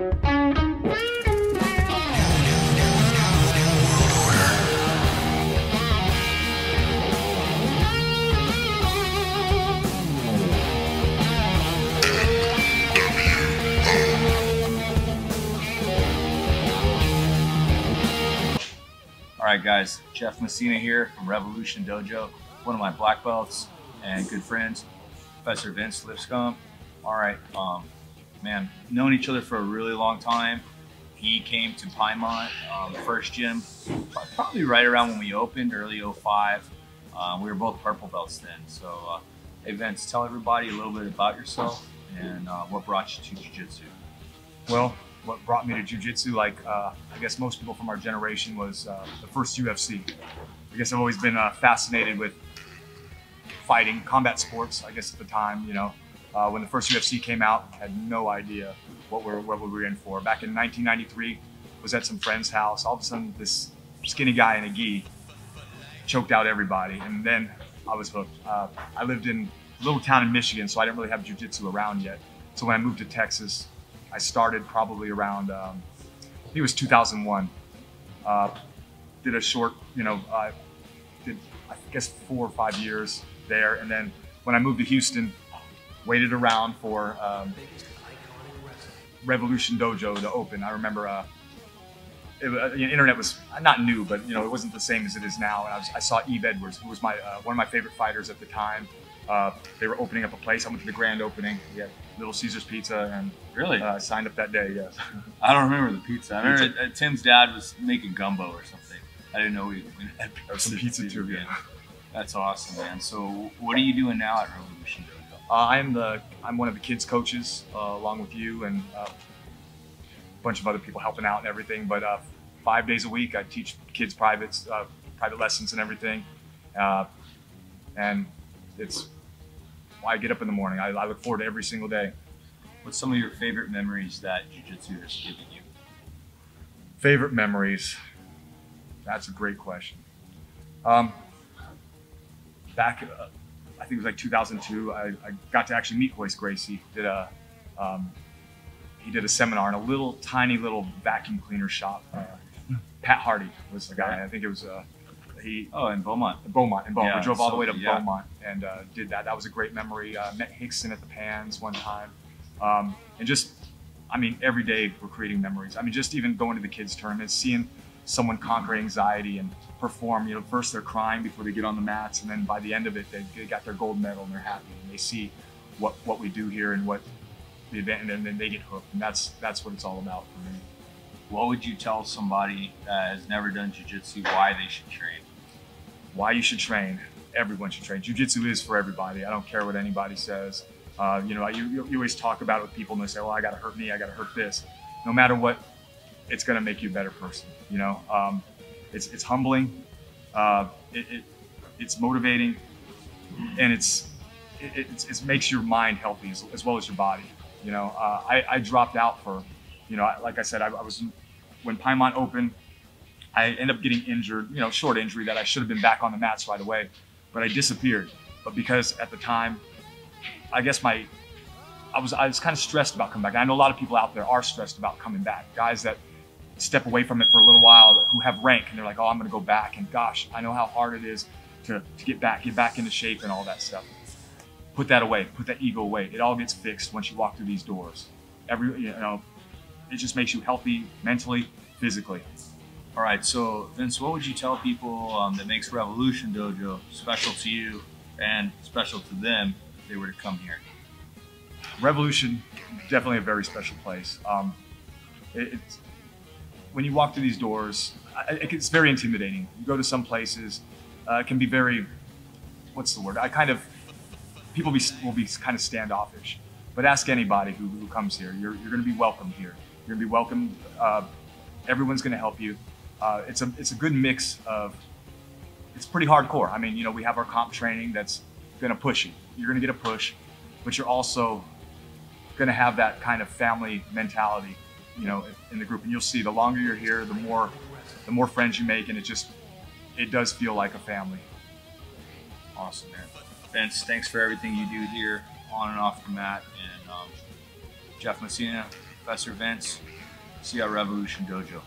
All right, guys, Jeff Messina here from Revolution Dojo, one of my black belts and good friends, Professor Vince Lipscomb. All right, um, man, known each other for a really long time. He came to Piedmont, um, first gym, probably right around when we opened, early 05. Um, we were both purple belts then. So, uh, hey, Vince, tell everybody a little bit about yourself and uh, what brought you to Jiu Jitsu. Well, what brought me to jujitsu, like uh, I guess most people from our generation, was uh, the first UFC. I guess I've always been uh, fascinated with fighting, combat sports. I guess at the time, you know, uh, when the first UFC came out, had no idea what we're what we were in for. Back in 1993, was at some friend's house. All of a sudden, this skinny guy in a gi choked out everybody, and then I was hooked. Uh, I lived in a little town in Michigan, so I didn't really have jujitsu around yet. So when I moved to Texas, I started probably around, um, I think it was 2001. Uh, did a short, you know, uh, did I guess four or five years there, and then when I moved to Houston, waited around for um, Revolution Dojo to open. I remember uh, it, uh, you know, internet was not new, but you know it wasn't the same as it is now. And I, was, I saw Yves Edwards, who was my uh, one of my favorite fighters at the time. Uh, they were opening up a place. I went to the grand opening. We had Little Caesars Pizza, and Really? uh, signed up that day. Yes. I don't remember the pizza. I remember uh, Tim's dad was making gumbo or something. I didn't know we, we had was some pizza too. Yeah. Yeah. That's awesome, man. So, what are you doing now at Revolution Dojo? Uh, I am the I'm one of the kids coaches uh, along with you and uh, a bunch of other people helping out and everything. But uh, five days a week I teach kids privates, uh, private lessons and everything. Uh, and it's why I get up in the morning. I, I look forward to every single day. What's some of your favorite memories that Jiu Jitsu has given you? Favorite memories? That's a great question. Um, back, uh, I think it was like 2002. I, I got to actually meet Royce Gracie. Did a, um, he did a seminar in a little tiny little vacuum cleaner shop. Uh, Pat Hardy was the guy. I think it was. Uh, he Oh, in Beaumont. Beaumont in Beaumont. Yeah, we drove all the way to yeah. Beaumont and uh, did that. That was a great memory. Uh, met Rickson at the Pans one time, um, and just, I mean, every day we're creating memories. I mean, just even going to the kids' tournaments, seeing someone conquer anxiety and perform. You know, first they're crying before they get on the mats, and then by the end of it, they, they got their gold medal and they're happy and they see what what we do here and what the event, and then they get hooked. And that's that's what it's all about for me. What would you tell somebody that has never done Jiu Jitsu why they should train? why you should train. Everyone should train. Jiu-jitsu is for everybody. I don't care what anybody says. Uh, you know, you you always talk about it with people and they say, well, I got to hurt me, I got to hurt this. No matter what, it's going to make you a better person. You know, um, it's, it's humbling, uh, it, it, it's motivating, and it's, it, it's, it makes your mind healthy as, as well as your body. You know, uh, I, I dropped out for, you know, like I said, I, I was, when Piedmont opened, I ended up getting injured, you know, short injury that I should have been back on the mats right away, but I disappeared. But because at the time, I guess my, I was I was kind of stressed about coming back. I know a lot of people out there are stressed about coming back. Guys that step away from it for a little while who have rank and they're like, oh, I'm gonna go back. And gosh, I know how hard it is to, to get back, get back into shape and all that stuff. Put that away, put that ego away. It all gets fixed once you walk through these doors. Every, you know, it just makes you healthy mentally, physically. All right, so Vince, what would you tell people um, that makes Revolution Dojo special to you and special to them if they were to come here? Revolution, definitely a very special place. Um, it, it's, when you walk through these doors, it's very intimidating. You go to some places, uh, it can be very, what's the word? I kind of, people be, will be kind of standoffish. But ask anybody who, who comes here. You're, you're going to be welcome here. You're going to be welcomed. Uh, everyone's going to help you. Uh, it's a it's a good mix of. It's pretty hardcore. I mean, you know, we have our comp training that's going to push you. You're going to get a push, but you're also going to have that kind of family mentality, you know, in the group. And you'll see the longer you're here, the more the more friends you make, and it just it does feel like a family. Awesome, man. Vince, thanks for everything you do here on and off the mat. And um, Jeff Messina, Professor Vince. See at Revolution Dojo.